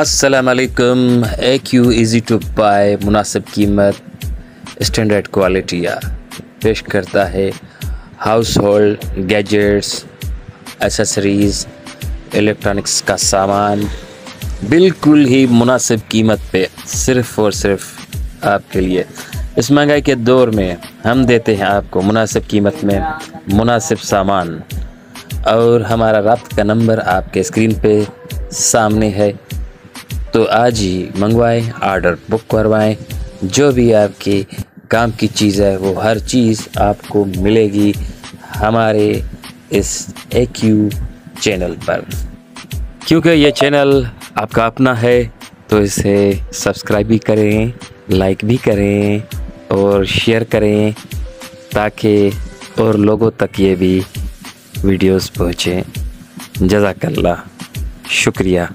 असलकम A Q easy to buy मुनासिब कीमत स्टैंडर्ड क्वालिटी पेश करता है house hold gadgets accessories electronics का सामान बिल्कुल ही मुनासिब कीमत पे सिर्फ़ और सिर्फ़ आपके लिए इस महँगाई के दौर में हम देते हैं आपको मुनासिब कीमत में मुनासिब सामान और हमारा रब्त का नंबर आपके स्क्रीन पे सामने है तो आज ही मंगवाएँ ऑर्डर बुक करवाएँ। जो भी आपके काम की चीज़ है, वो हर चीज़ आपको मिलेगी हमारे इस ए चैनल पर। क्योंकि ये चैनल आपका अपना है तो इसे सब्सक्राइब भी करें लाइक भी करें और शेयर करें, ताकि और लोगों तक ये भी वीडियोस पहुँचें। जजाकल्ला, शुक्रिया।